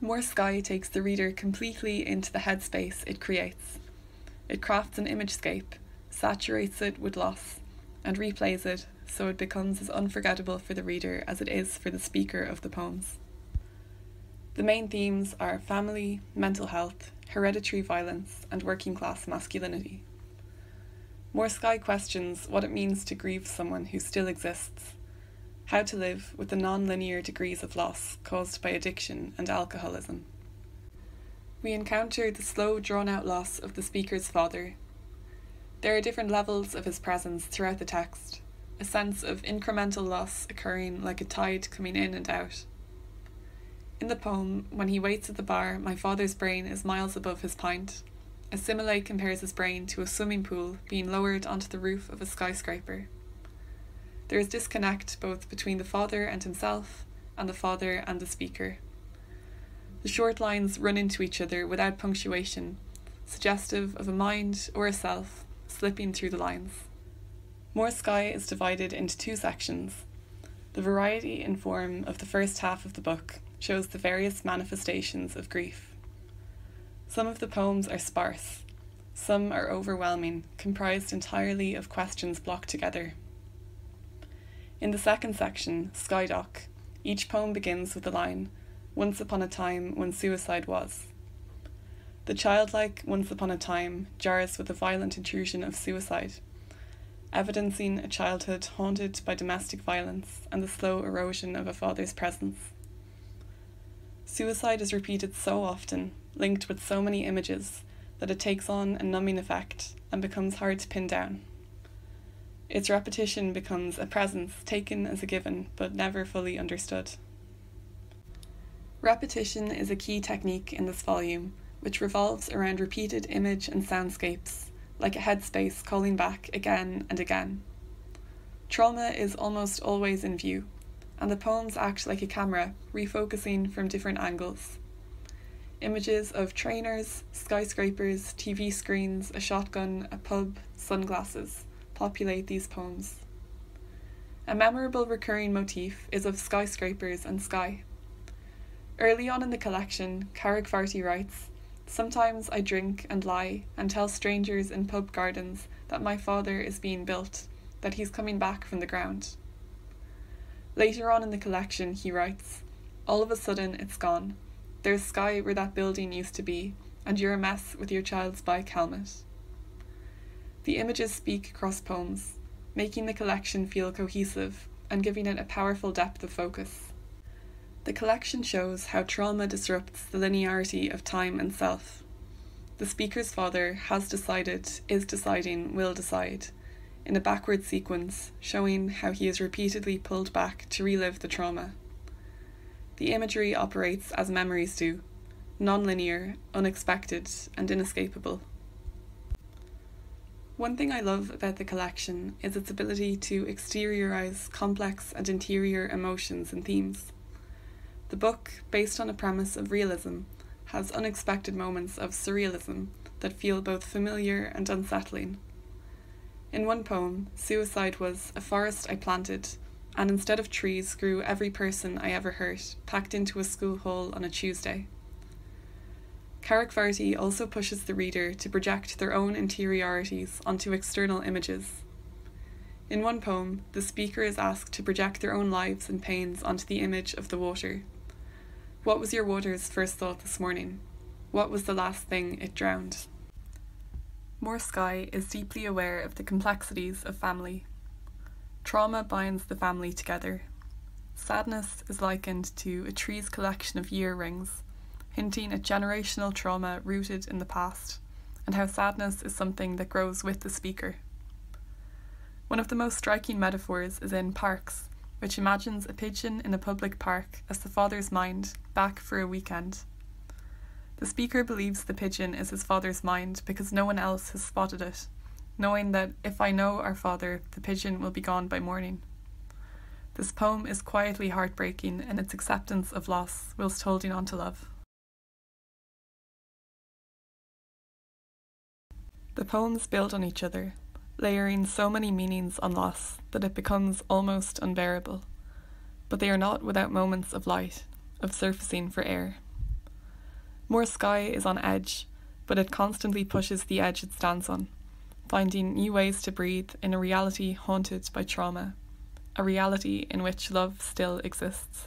More Sky takes the reader completely into the headspace it creates. It crafts an imagescape, saturates it with loss, and replays it so it becomes as unforgettable for the reader as it is for the speaker of the poems. The main themes are family, mental health, hereditary violence, and working class masculinity. More Sky questions what it means to grieve someone who still exists how to live with the non linear degrees of loss caused by addiction and alcoholism. We encounter the slow, drawn out loss of the speaker's father. There are different levels of his presence throughout the text, a sense of incremental loss occurring like a tide coming in and out. In the poem, when he waits at the bar, my father's brain is miles above his pint. A simile compares his brain to a swimming pool being lowered onto the roof of a skyscraper. There is disconnect both between the father and himself, and the father and the speaker. The short lines run into each other without punctuation, suggestive of a mind or a self slipping through the lines. More Sky is divided into two sections. The variety in form of the first half of the book shows the various manifestations of grief. Some of the poems are sparse, some are overwhelming, comprised entirely of questions blocked together. In the second section, Skydock, each poem begins with the line, Once upon a time when suicide was. The childlike once upon a time jars with the violent intrusion of suicide, evidencing a childhood haunted by domestic violence and the slow erosion of a father's presence. Suicide is repeated so often, linked with so many images, that it takes on a numbing effect and becomes hard to pin down. Its repetition becomes a presence taken as a given but never fully understood. Repetition is a key technique in this volume, which revolves around repeated image and soundscapes, like a headspace calling back again and again. Trauma is almost always in view, and the poems act like a camera, refocusing from different angles. Images of trainers, skyscrapers, TV screens, a shotgun, a pub, sunglasses populate these poems. A memorable recurring motif is of skyscrapers and sky. Early on in the collection, Carrick writes, Sometimes I drink and lie and tell strangers in pub gardens that my father is being built, that he's coming back from the ground. Later on in the collection, he writes, All of a sudden it's gone. There's sky where that building used to be, and you're a mess with your child's bike helmet. The images speak across poems, making the collection feel cohesive and giving it a powerful depth of focus. The collection shows how trauma disrupts the linearity of time and self. The speaker's father has decided, is deciding, will decide, in a backward sequence showing how he is repeatedly pulled back to relive the trauma. The imagery operates as memories do, non linear, unexpected, and inescapable. One thing I love about the collection is its ability to exteriorize complex and interior emotions and themes. The book, based on a premise of realism, has unexpected moments of surrealism that feel both familiar and unsettling. In one poem, suicide was a forest I planted, and instead of trees grew every person I ever hurt, packed into a school hall on a Tuesday. Carrick Varty also pushes the reader to project their own interiorities onto external images. In one poem, the speaker is asked to project their own lives and pains onto the image of the water. What was your water's first thought this morning? What was the last thing it drowned? More Sky is deeply aware of the complexities of family. Trauma binds the family together. Sadness is likened to a tree's collection of year rings hinting at generational trauma rooted in the past, and how sadness is something that grows with the speaker. One of the most striking metaphors is in Parks, which imagines a pigeon in a public park as the father's mind, back for a weekend. The speaker believes the pigeon is his father's mind because no one else has spotted it, knowing that if I know our father, the pigeon will be gone by morning. This poem is quietly heartbreaking in its acceptance of loss whilst holding on to love. The poems build on each other, layering so many meanings on loss that it becomes almost unbearable. But they are not without moments of light, of surfacing for air. More Sky is on edge, but it constantly pushes the edge it stands on, finding new ways to breathe in a reality haunted by trauma, a reality in which love still exists.